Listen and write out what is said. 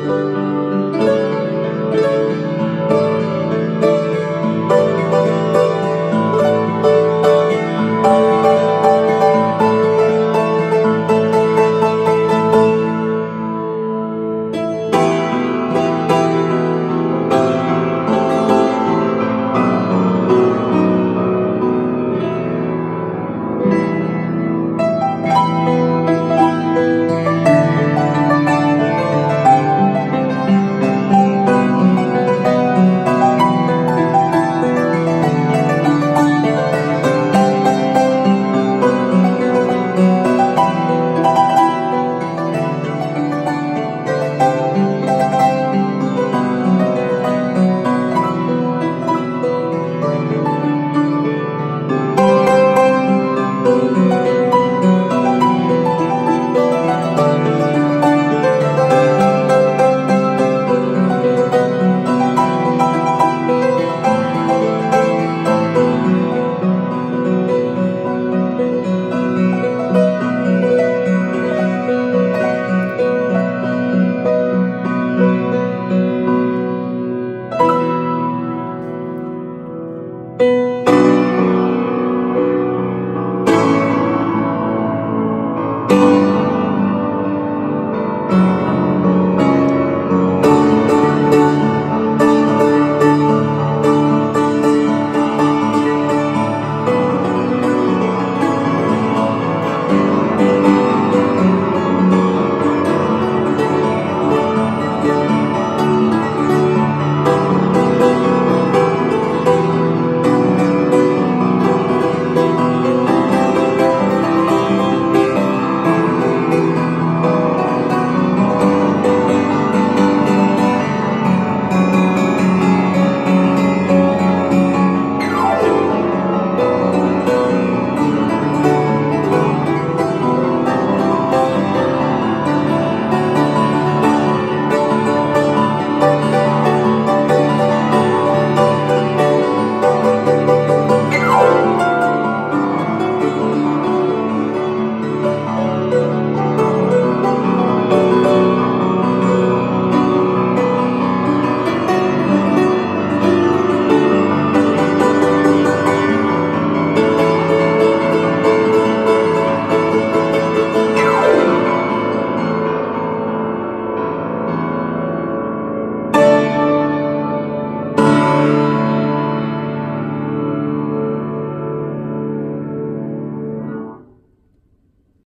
Música